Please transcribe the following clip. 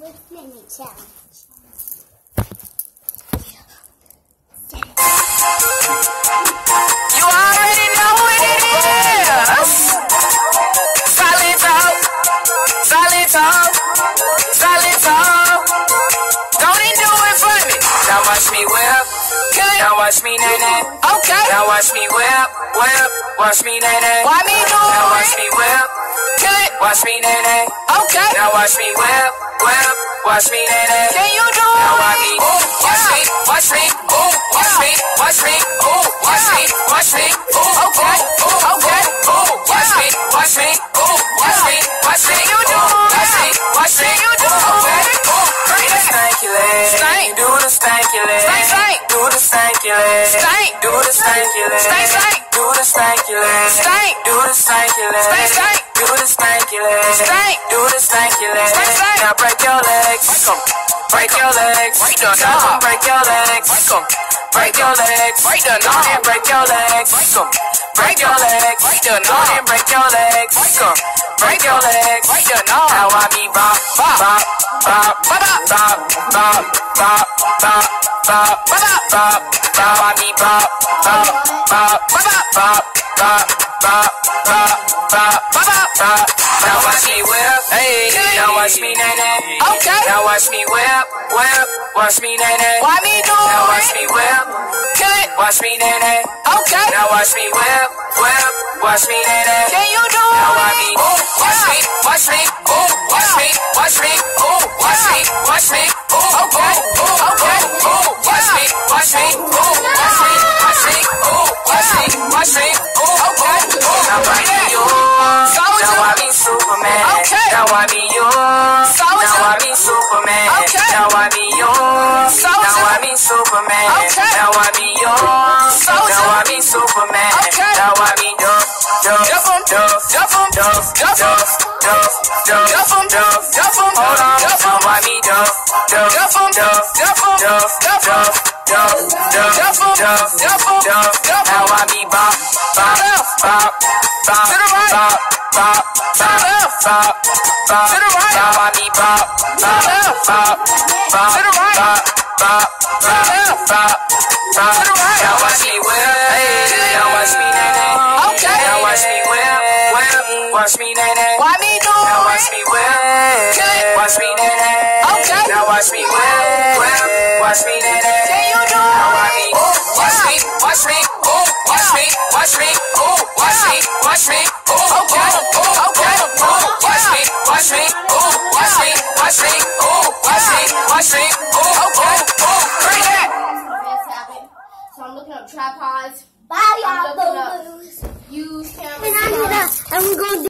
with Mini challenge. You already know what it is. Solid talk, solid talk, solid talk. Don't do it for me. Now watch me whip. Now watch me nae nae. Okay. Now watch me whip, whip. Watch me nae nae. Why me do it? Now watch me whip. Watch me nae nae. Okay. Now watch me whip, whip. Watch me nay. Can you do it? Now watch me. Watch me. Watch me. Ooh. Watch me. Watch me. Ooh. Watch me. Watch me. Ooh. Okay. Ooh. Okay. Ooh. Watch me. Watch me. Ooh. Watch me. Watch me. You do. Watch me. Watch me. You do. Okay. Ooh. Bring the stanky leg. Stank. Do the stanky leg. Stank. Stank. Do the stanky leg. Stank. Do the stanky leg. Stank. Stank. Do the stanky leg. Stank. Do the stanky leg. Stank. Stank. Do the stanky leg. Stank. Do the stanky leg. Stank. Stank. Now break your legs. Break 'em. Break your legs. Break the 'em break your legs. Break 'em. Break your legs. Break the knob. and break your legs. Break 'em. Break your legs. Break the knob. and break your legs. Break 'em. Break your legs. Break the knob. Now I be bop, bop, bop, bop, bop, bop, bop, bop, bop, bop, bop, bop, bop. I be bop, bop, bop, bop, bop, bop, bop, bop, Now watch me whip, hey. Now watch me nae nae. Okay. Now watch me whip, whip. Watch me nae nae. Why me do it? Now watch me whip. Kill it. Watch me nae nae. Okay. Now watch me whip, whip. Watch me nae nae. Can you do it? Now watch me. Duff, Duff, Duff, Duff, Duff, Duff, Duff, Duff, Duff. Hold on. Now I be Duff, Duff, Duff, Duff, Duff, Duff, Duff, Duff, Duff, Duff, Duff. Now I be Bop, Bop, Bop, Bop, Bop, Bop, Bop, Bop, Bop. Now I be Bop, Bop, Bop, Bop, Bop, Bop, Bop, Bop. Now watch me, nay, Why me do it? Now watch me well. Good. Watch me, nay, Okay. Now watch me well. Well. Watch me, nay, Can you do it? Now oh, oh, watch me. Watch me. Oh, watch me. Ooh. Watch me. Watch me. Ooh. Watch me. Watch me. Ooh. Okay. Ooh. Okay. Ooh. Watch me. Watch me. Ooh. Watch me. Watch me. Ooh. Watch me. Watch me. Ooh. Okay. Ooh. Bring that. So I'm looking up tripods. Body I'm looking up used cameras. I'm gonna.